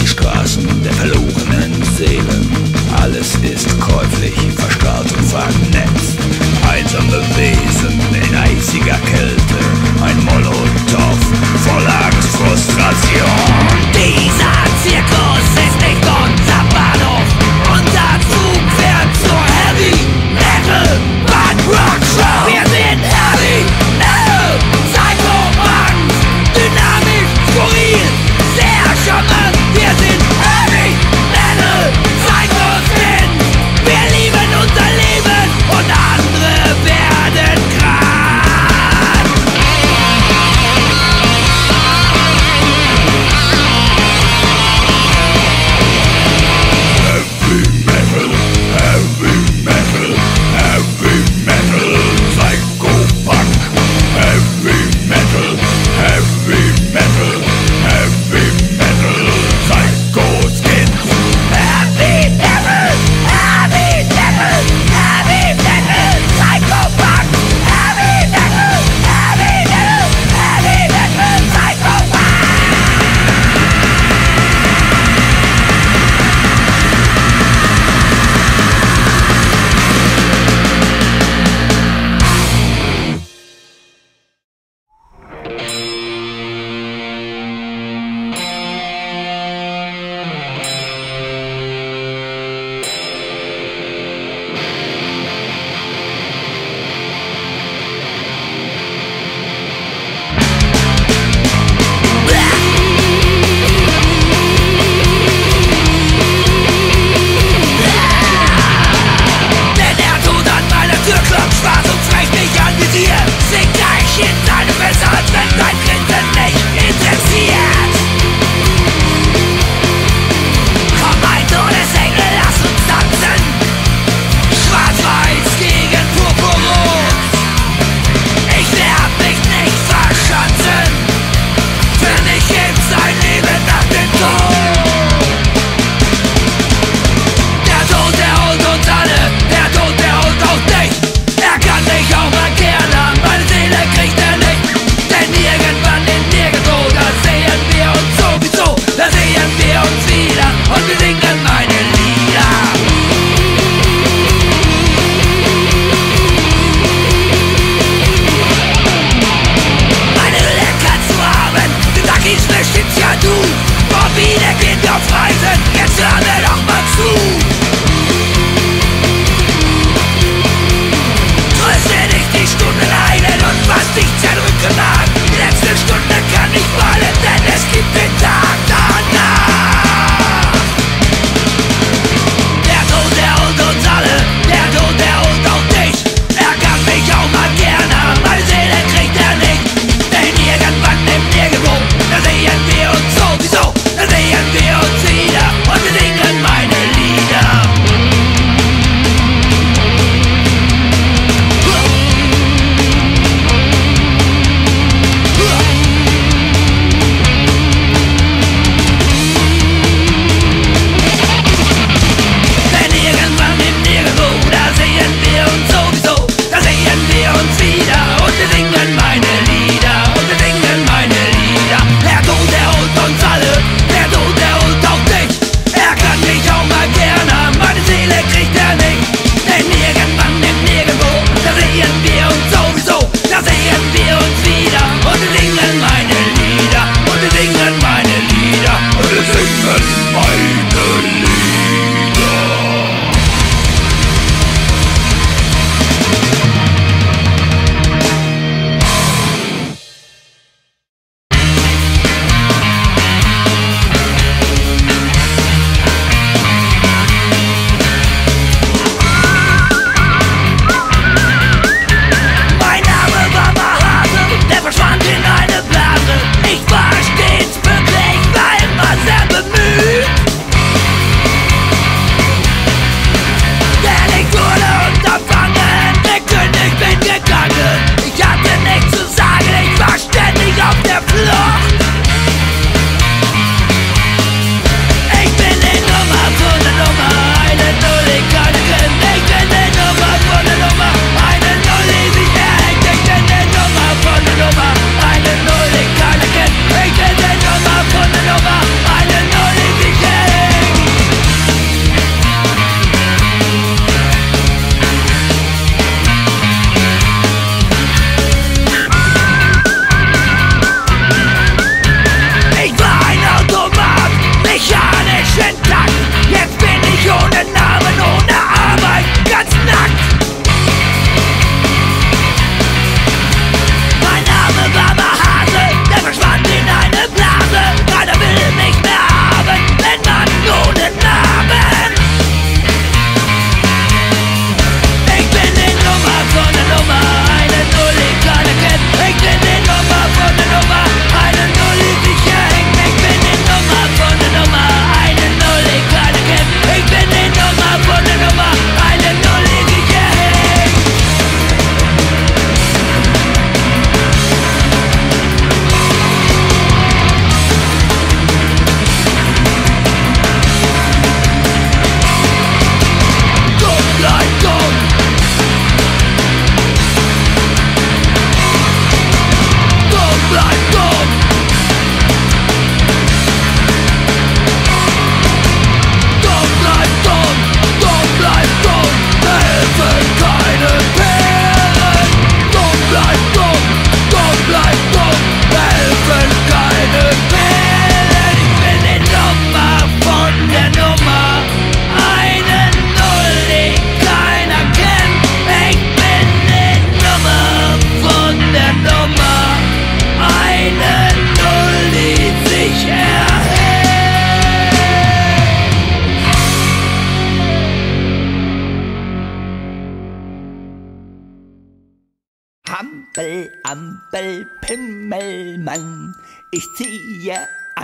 die Straßen der verlorenen Seelen. Alles ist käuflich, verstrahlt und vernetzt. Einsame Wesen in eisiger Kälte. Ein Molotow voll Angst, Frustration. Dieser Zirkus ist nicht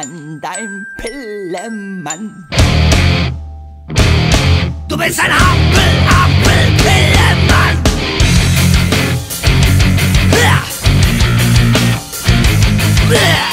an dein Pillemann. Du bist ein Apfel, Apfel, Pillemann. Ja. Ja.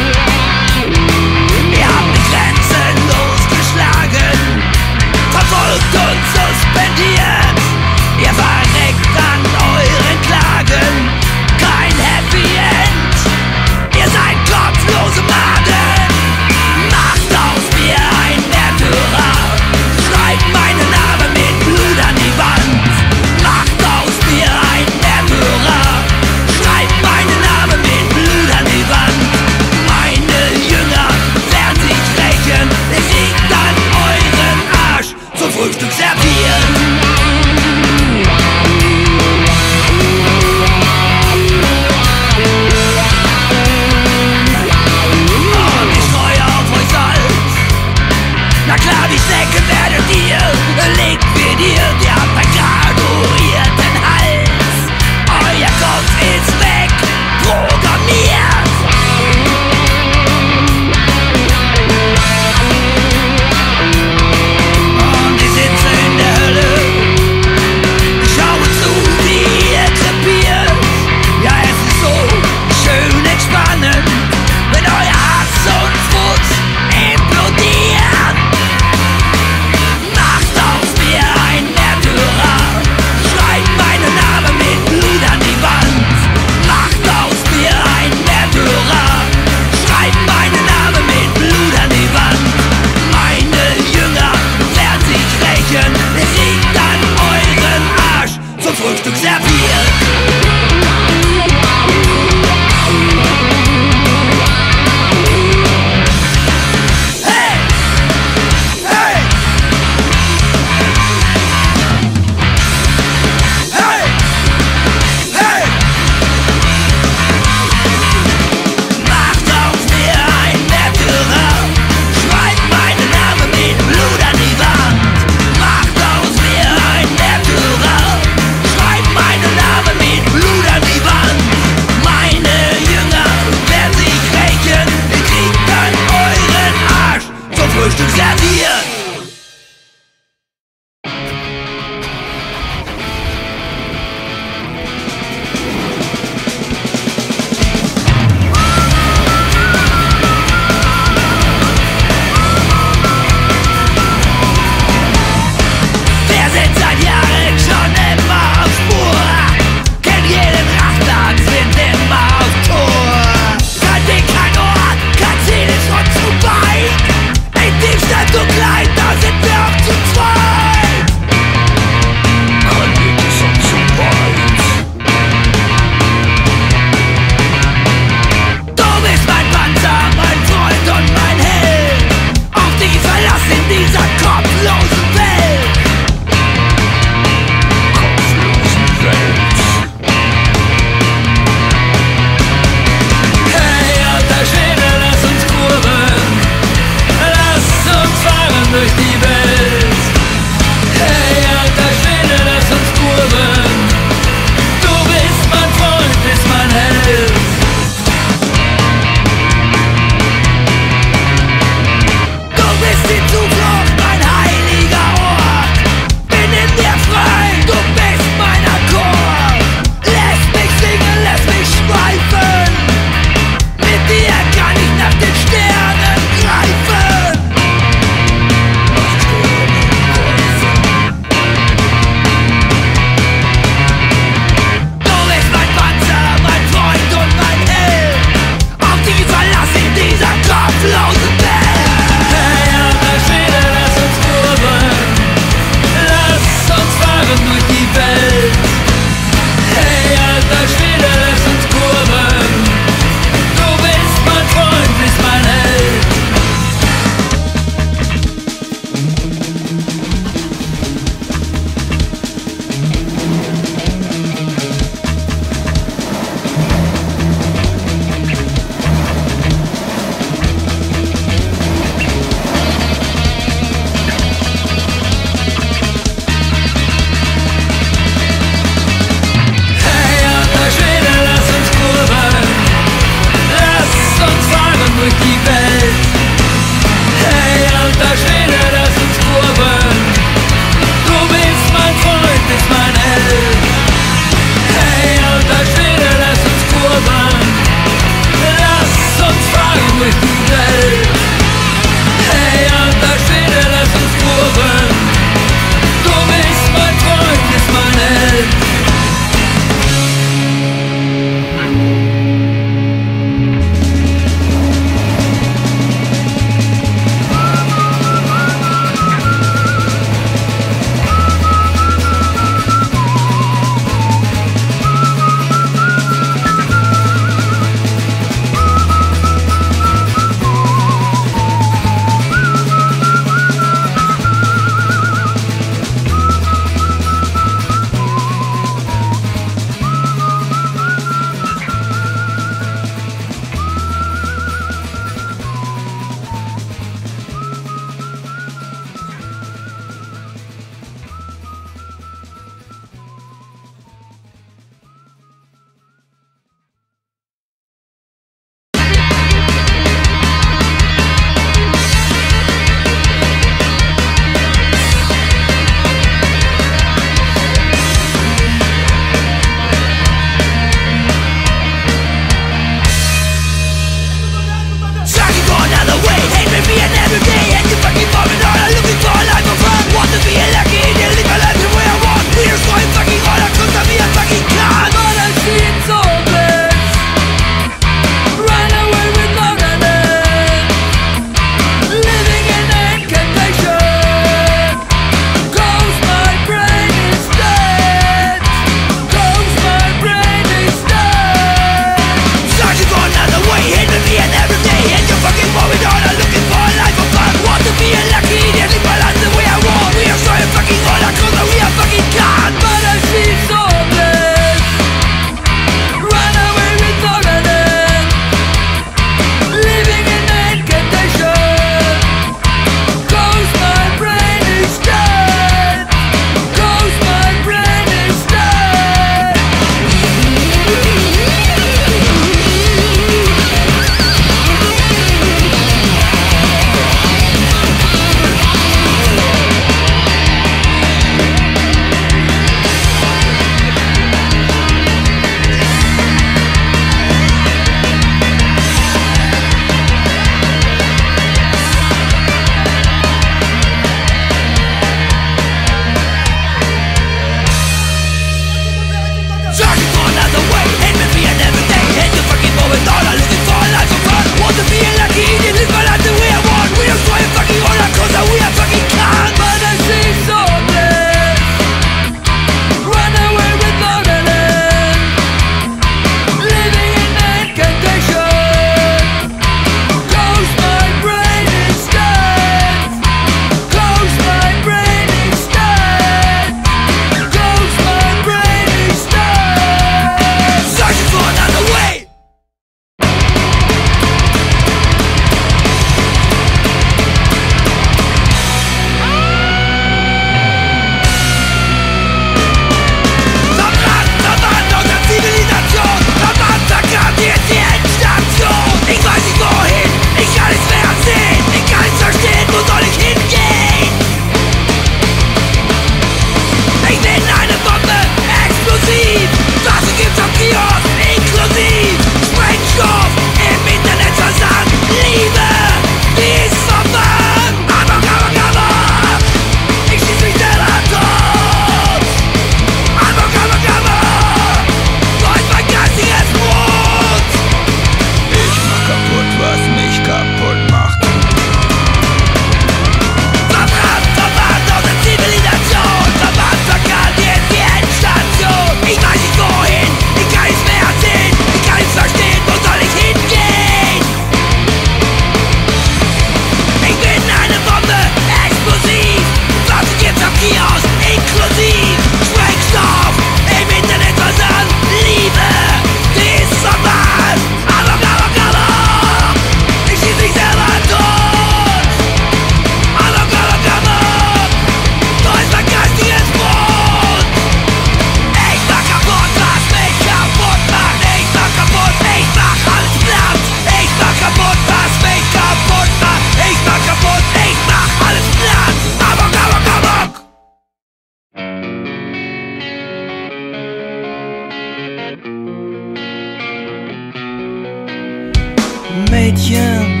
Mädchen,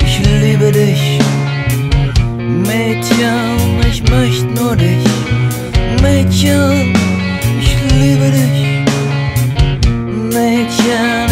ich liebe dich. Mädchen, ich möchte nur dich. Mädchen, ich liebe dich. Mädchen,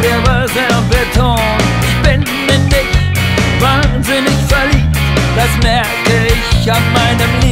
der war sehr Beton. Ich bin in dich wahnsinnig verliebt, das merke ich an meinem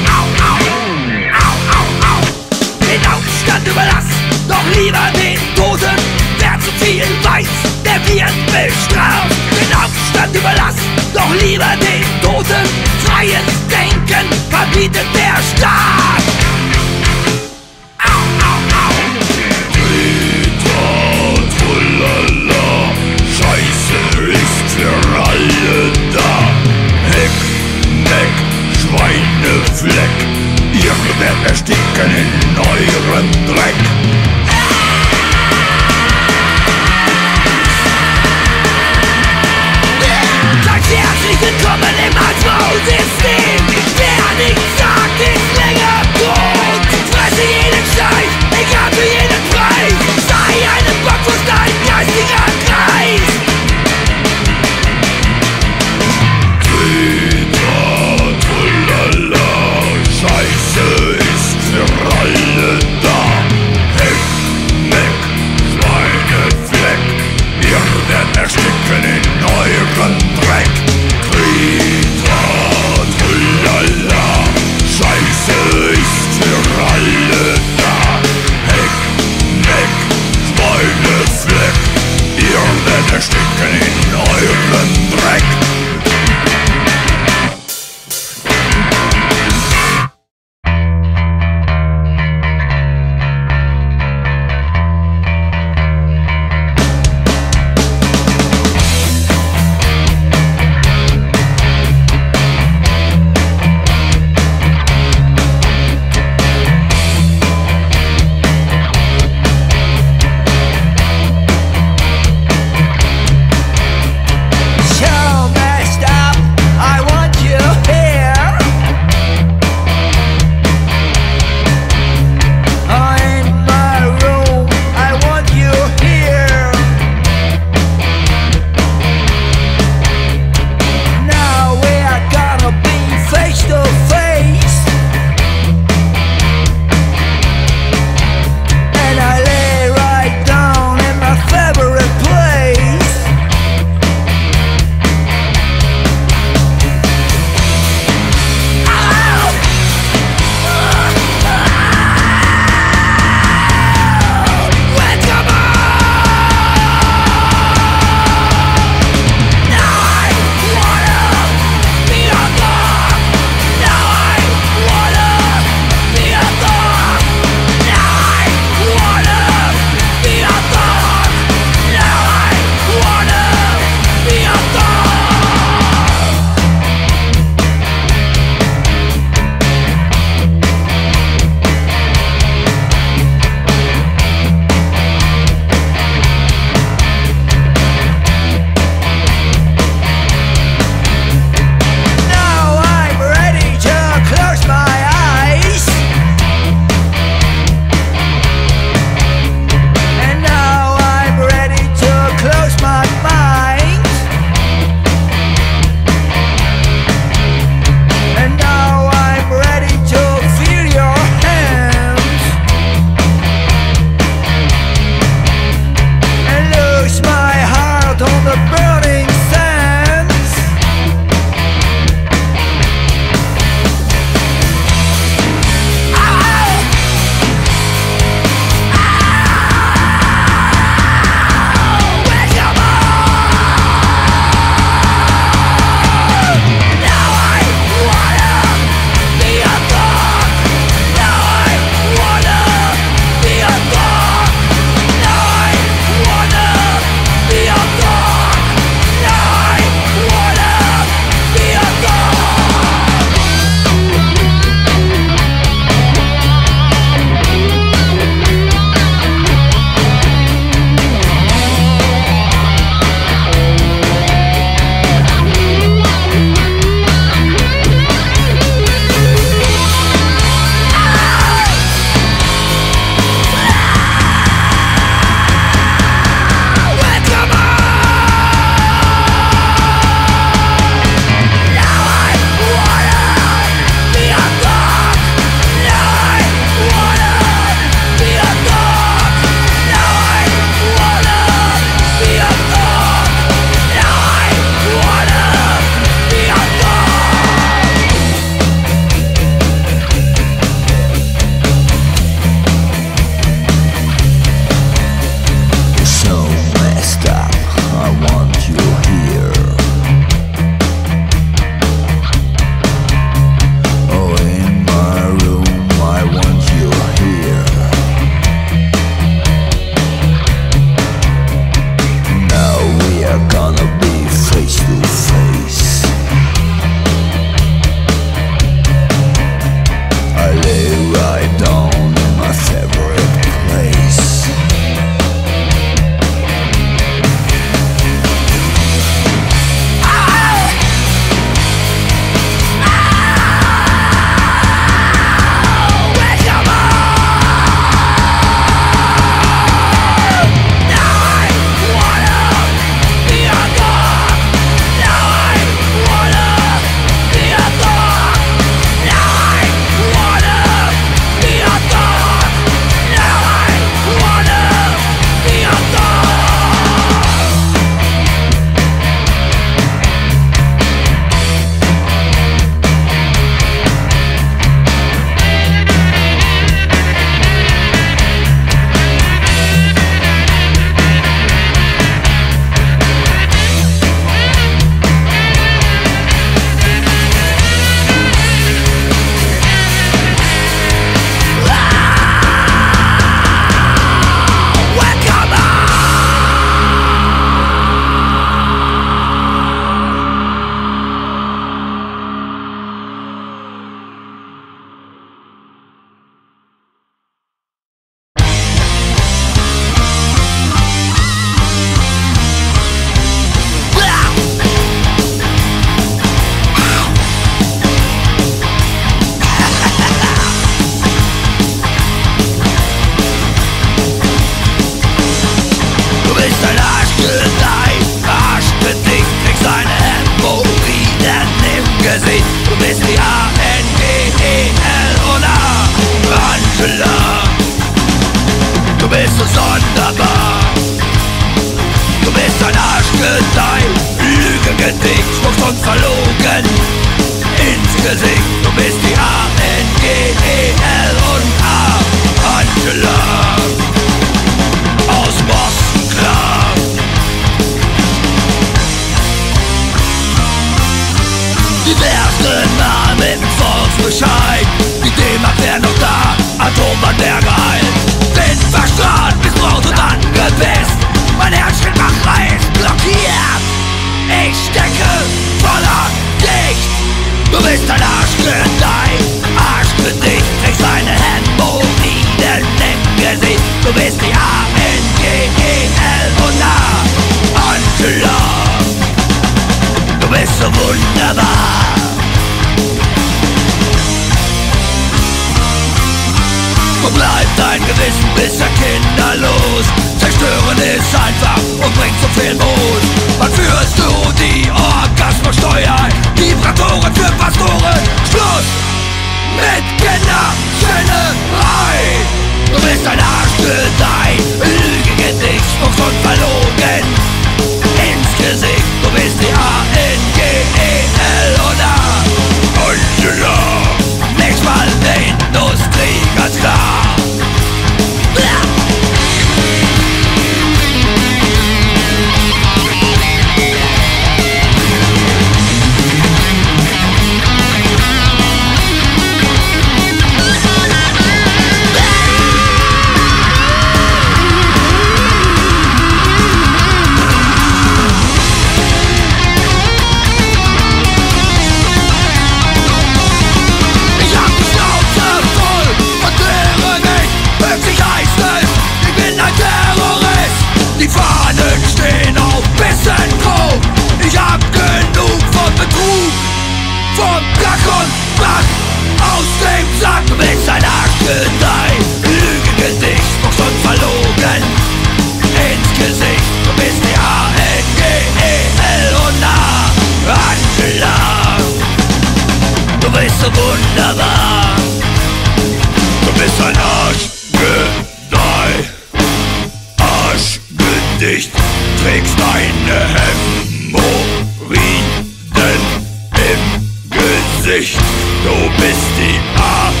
nicht. Du bist die A-N-G-E-L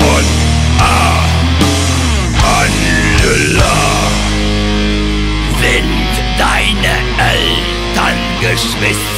und A. Angela sind deine Eltern, Geschwister.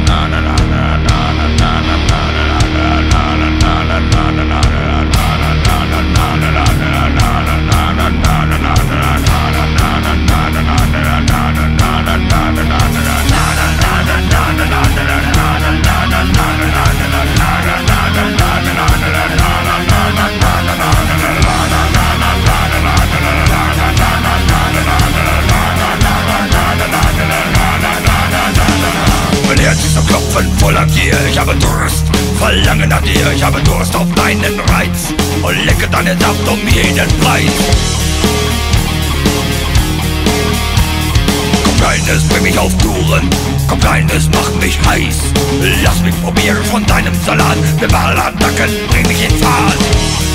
Ohren voller Gier Ich habe Durst, verlange nach dir. Ich habe Durst auf deinen Reiz. Und lecke deinen Saft um jeden Preis. Komm deines bring mich auf Touren. Komm rein, mach mich heiß. Lass mich probieren von deinem Salat. Wir Attacke, bring mich in Fahrt